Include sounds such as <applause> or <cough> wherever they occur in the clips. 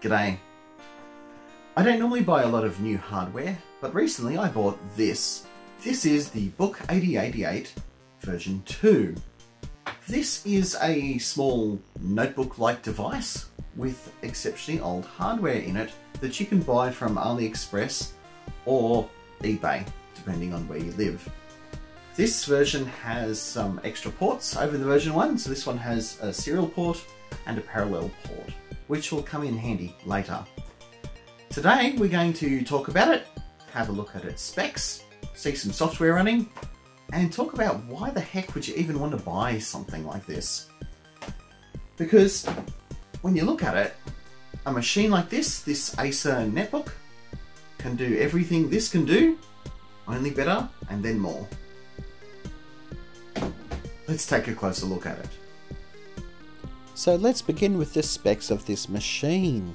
G'day. I don't normally buy a lot of new hardware, but recently I bought this. This is the Book 8088 version 2. This is a small notebook-like device with exceptionally old hardware in it that you can buy from AliExpress or eBay, depending on where you live. This version has some extra ports over the version 1, so this one has a serial port and a parallel port which will come in handy later. Today we're going to talk about it, have a look at its specs, see some software running, and talk about why the heck would you even want to buy something like this. Because when you look at it, a machine like this, this Acer netbook, can do everything this can do, only better and then more. Let's take a closer look at it. So let's begin with the specs of this machine.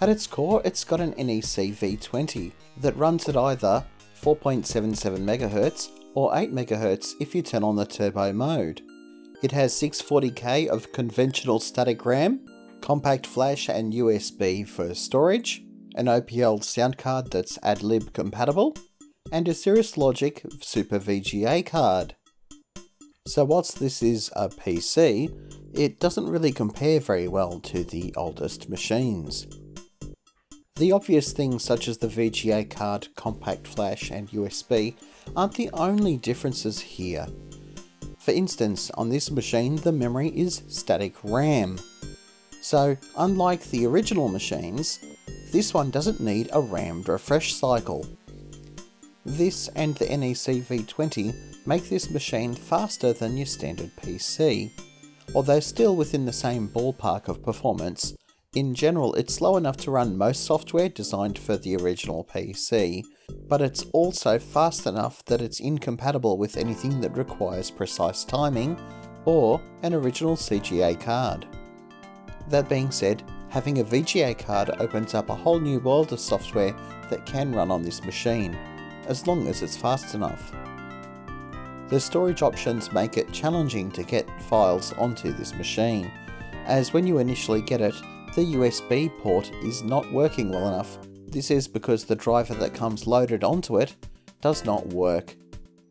At its core, it's got an NEC V20 that runs at either 4.77 MHz or 8 MHz if you turn on the turbo mode. It has 640k of conventional static RAM, compact flash and USB for storage, an OPL sound card that's AdLib compatible, and a Cirrus Logic Super VGA card. So whilst this is a PC, it doesn't really compare very well to the oldest machines. The obvious things such as the VGA card, compact flash and USB aren't the only differences here. For instance, on this machine the memory is static RAM. So unlike the original machines, this one doesn't need a RAM refresh cycle. This and the NEC V20 make this machine faster than your standard PC, Although still within the same ballpark of performance, in general it's slow enough to run most software designed for the original PC, but it's also fast enough that it's incompatible with anything that requires precise timing or an original CGA card. That being said, having a VGA card opens up a whole new world of software that can run on this machine, as long as it's fast enough. The storage options make it challenging to get files onto this machine, as when you initially get it, the USB port is not working well enough. This is because the driver that comes loaded onto it does not work.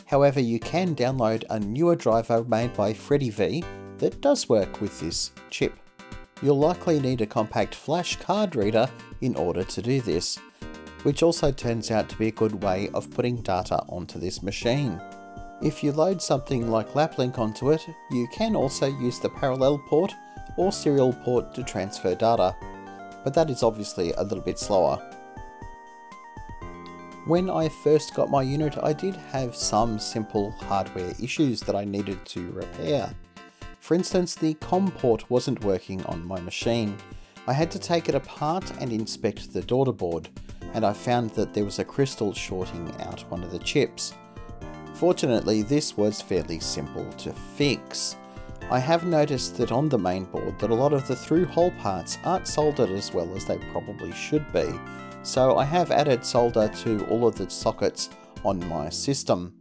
However, you can download a newer driver made by Freddy V that does work with this chip. You'll likely need a compact flash card reader in order to do this, which also turns out to be a good way of putting data onto this machine. If you load something like Laplink onto it, you can also use the parallel port or serial port to transfer data, but that is obviously a little bit slower. When I first got my unit I did have some simple hardware issues that I needed to repair. For instance, the COM port wasn't working on my machine. I had to take it apart and inspect the daughter board, and I found that there was a crystal shorting out one of the chips. Fortunately, this was fairly simple to fix. I have noticed that on the main board that a lot of the through hole parts aren't soldered as well as they probably should be, so I have added solder to all of the sockets on my system.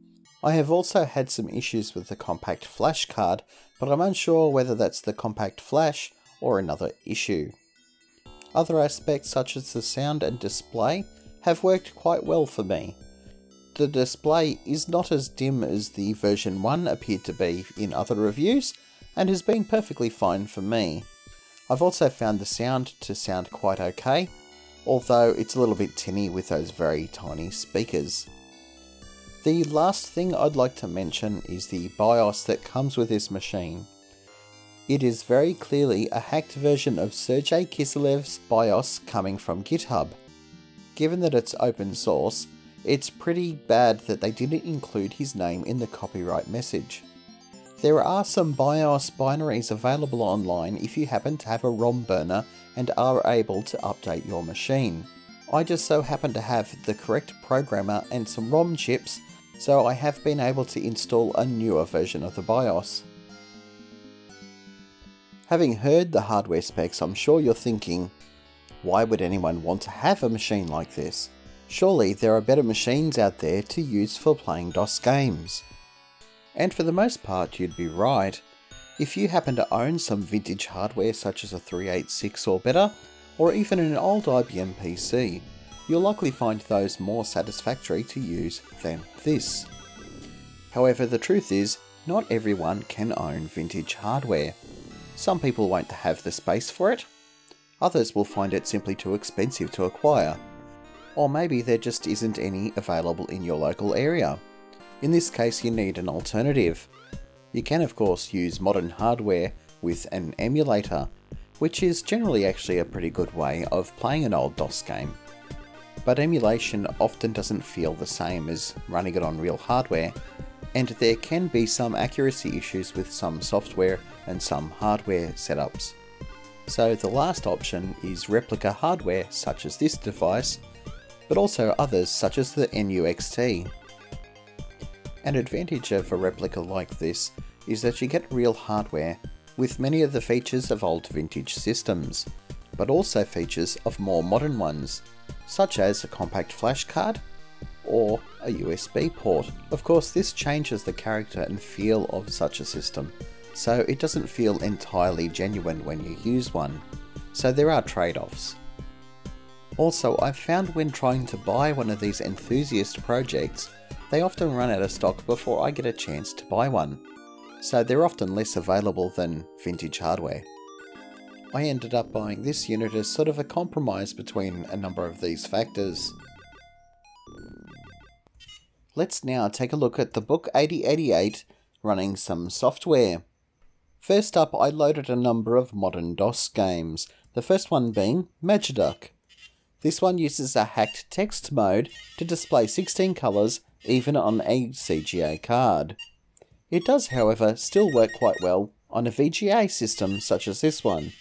I have also had some issues with the compact flash card, but I'm unsure whether that's the compact flash or another issue. Other aspects such as the sound and display have worked quite well for me the display is not as dim as the version 1 appeared to be in other reviews, and has been perfectly fine for me. I've also found the sound to sound quite okay, although it's a little bit tinny with those very tiny speakers. The last thing I'd like to mention is the BIOS that comes with this machine. It is very clearly a hacked version of Sergey Kiselev's BIOS coming from GitHub. Given that it's open source, it's pretty bad that they didn't include his name in the copyright message. There are some BIOS binaries available online if you happen to have a ROM burner and are able to update your machine. I just so happen to have the correct programmer and some ROM chips, so I have been able to install a newer version of the BIOS. Having heard the hardware specs, I'm sure you're thinking, why would anyone want to have a machine like this? Surely there are better machines out there to use for playing DOS games. And for the most part you'd be right. If you happen to own some vintage hardware such as a 386 or better, or even an old IBM PC, you'll likely find those more satisfactory to use than this. However, the truth is, not everyone can own vintage hardware. Some people won't have the space for it, others will find it simply too expensive to acquire, or maybe there just isn't any available in your local area. In this case, you need an alternative. You can, of course, use modern hardware with an emulator, which is generally actually a pretty good way of playing an old DOS game. But emulation often doesn't feel the same as running it on real hardware, and there can be some accuracy issues with some software and some hardware setups. So the last option is replica hardware such as this device, but also others such as the NUXT. An advantage of a replica like this is that you get real hardware with many of the features of old vintage systems, but also features of more modern ones, such as a compact flash card or a USB port. Of course, this changes the character and feel of such a system, so it doesn't feel entirely genuine when you use one. So there are trade-offs. Also, I've found when trying to buy one of these enthusiast projects, they often run out of stock before I get a chance to buy one so they're often less available than vintage hardware. I ended up buying this unit as sort of a compromise between a number of these factors. Let's now take a look at the Book 8088 running some software. First up, I loaded a number of modern DOS games, the first one being Magiduck. This one uses a hacked text mode to display 16 colours even on a CGA card. It does, however, still work quite well on a VGA system such as this one.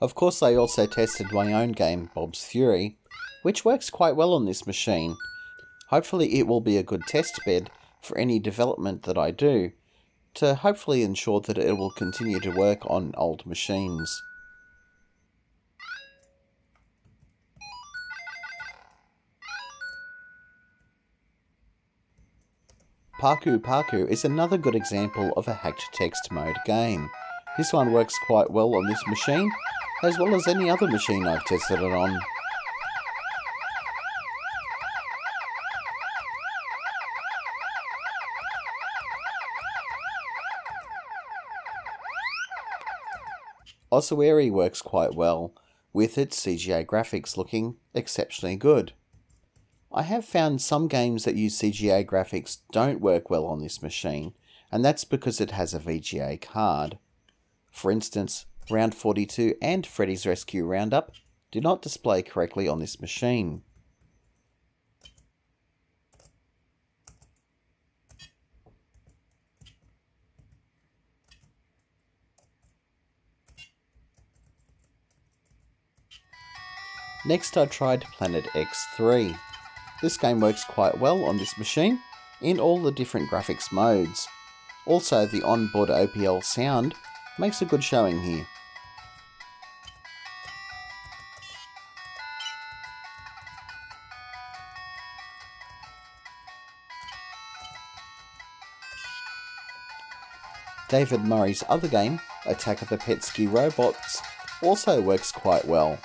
Of course I also tested my own game, Bob's Fury, which works quite well on this machine. Hopefully it will be a good test bed for any development that I do, to hopefully ensure that it will continue to work on old machines. Paku Paku is another good example of a hacked text mode game. This one works quite well on this machine, as well as any other machine I've tested it on. Ossuary works quite well, with its CGA graphics looking exceptionally good. I have found some games that use CGA graphics don't work well on this machine, and that's because it has a VGA card. For instance, Round 42 and Freddy's Rescue Roundup do not display correctly on this machine. Next I tried Planet X3. This game works quite well on this machine in all the different graphics modes. Also the onboard OPL sound makes a good showing here. David Murray's other game, Attack of the PETSCII Robots, also works quite well,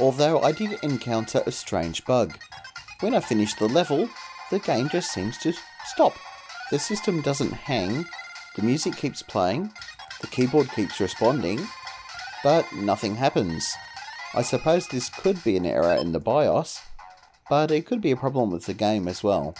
although I did encounter a strange bug. When I finish the level, the game just seems to stop. The system doesn't hang, the music keeps playing, the keyboard keeps responding, but nothing happens. I suppose this could be an error in the BIOS, but it could be a problem with the game as well.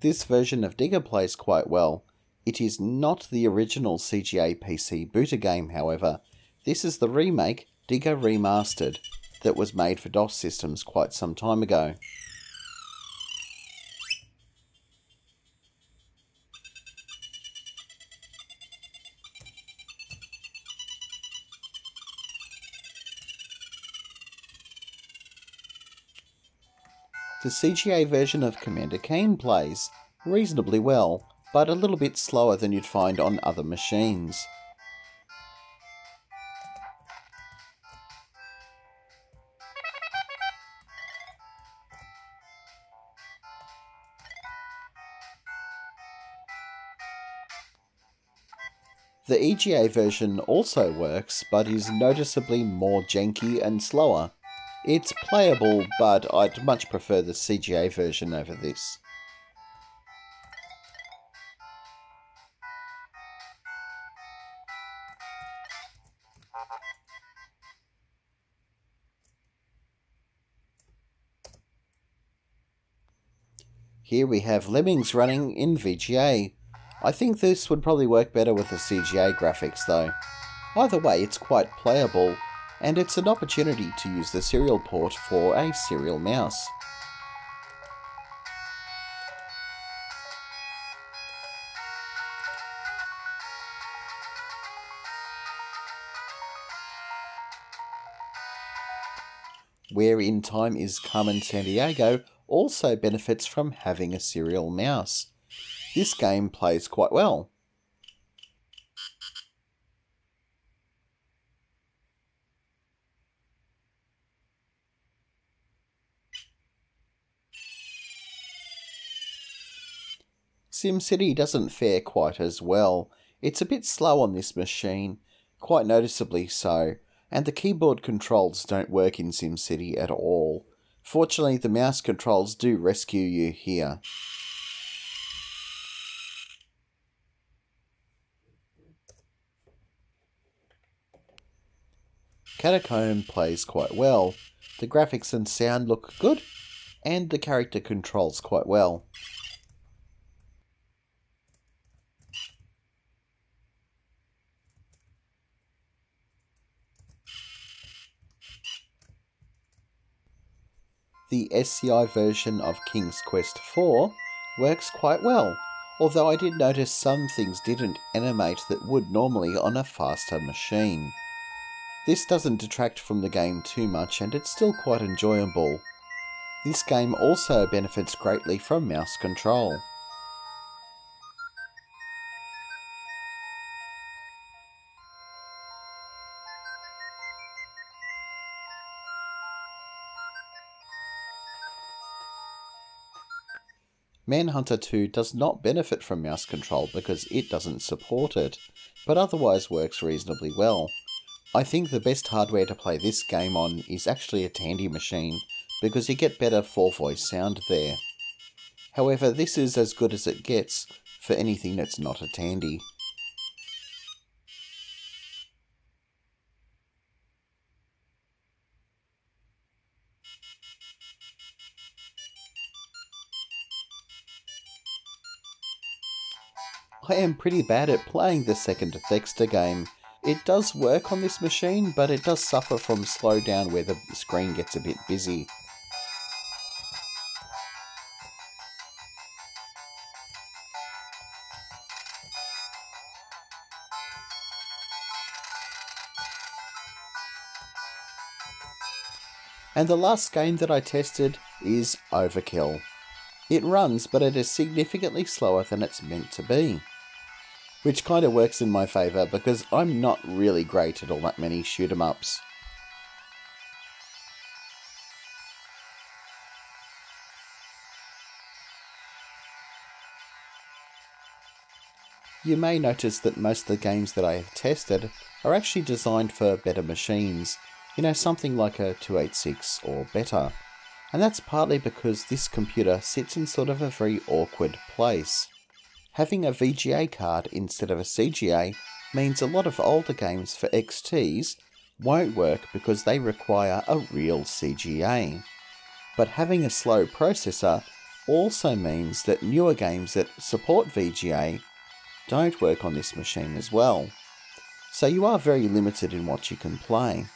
This version of Digger plays quite well. It is not the original CGA PC booter game, however. This is the remake, Digger Remastered, that was made for DOS systems quite some time ago. the CGA version of Commander Keen plays reasonably well, but a little bit slower than you'd find on other machines. The EGA version also works, but is noticeably more janky and slower, it's playable, but I'd much prefer the CGA version over this. Here we have Lemmings running in VGA. I think this would probably work better with the CGA graphics though. Either way, it's quite playable, and it's an opportunity to use the serial port for a serial mouse. Where in Time is Carmen Sandiego also benefits from having a serial mouse. This game plays quite well. SimCity doesn't fare quite as well. It's a bit slow on this machine, quite noticeably so, and the keyboard controls don't work in SimCity at all. Fortunately, the mouse controls do rescue you here. Catacomb plays quite well. The graphics and sound look good, and the character controls quite well. The SCI version of King's Quest IV works quite well, although I did notice some things didn't animate that would normally on a faster machine. This doesn't detract from the game too much and it's still quite enjoyable. This game also benefits greatly from mouse control. Manhunter 2 does not benefit from mouse control because it doesn't support it, but otherwise works reasonably well. I think the best hardware to play this game on is actually a Tandy machine, because you get better 4-voice sound there. However, this is as good as it gets for anything that's not a Tandy. I am pretty bad at playing the second Dexter game. It does work on this machine, but it does suffer from slowdown where the screen gets a bit busy. And the last game that I tested is Overkill. It runs, but it is significantly slower than it's meant to be which kind of works in my favour because I'm not really great at all that many shoot 'em ups. You may notice that most of the games that I have tested are actually designed for better machines, you know, something like a 286 or better. And that's partly because this computer sits in sort of a very awkward place. Having a VGA card instead of a CGA means a lot of older games for XTs won't work because they require a real CGA. But having a slow processor also means that newer games that support VGA don't work on this machine as well. So you are very limited in what you can play.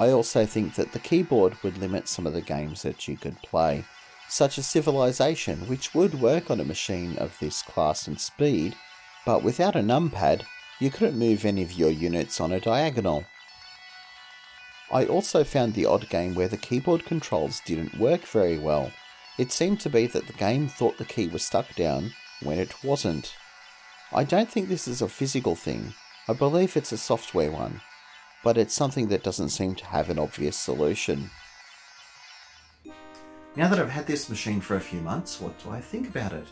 I also think that the keyboard would limit some of the games that you could play such a Civilization, which would work on a machine of this class and speed, but without a numpad, you couldn't move any of your units on a diagonal. I also found the odd game where the keyboard controls didn't work very well. It seemed to be that the game thought the key was stuck down when it wasn't. I don't think this is a physical thing, I believe it's a software one, but it's something that doesn't seem to have an obvious solution. Now that I've had this machine for a few months, what do I think about it?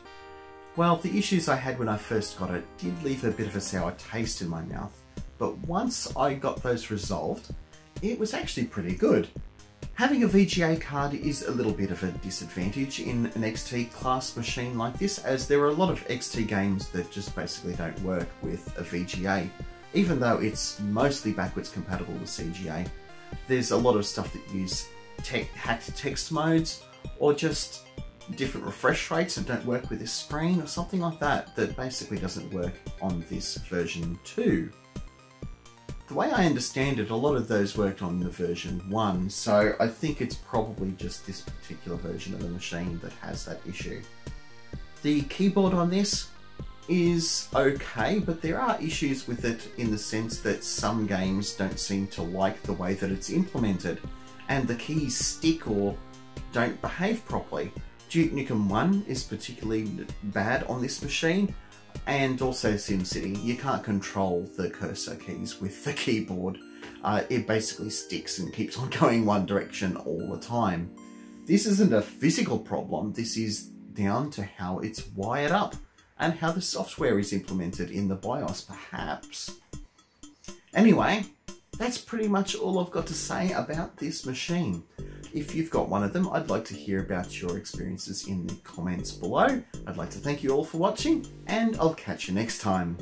Well, the issues I had when I first got it did leave a bit of a sour taste in my mouth, but once I got those resolved, it was actually pretty good. Having a VGA card is a little bit of a disadvantage in an XT class machine like this, as there are a lot of XT games that just basically don't work with a VGA. Even though it's mostly backwards compatible with CGA, there's a lot of stuff that use hacked text modes or just different refresh rates that don't work with this screen or something like that that basically doesn't work on this version 2. The way I understand it, a lot of those worked on the version 1, so I think it's probably just this particular version of the machine that has that issue. The keyboard on this is okay, but there are issues with it in the sense that some games don't seem to like the way that it's implemented, and the keys stick or don't behave properly. Duke Nukem 1 is particularly bad on this machine, and also SimCity. You can't control the cursor keys with the <laughs> keyboard. Uh, it basically sticks and keeps on going one direction all the time. This isn't a physical problem, this is down to how it's wired up and how the software is implemented in the BIOS perhaps. Anyway, that's pretty much all I've got to say about this machine. If you've got one of them, I'd like to hear about your experiences in the comments below. I'd like to thank you all for watching, and I'll catch you next time.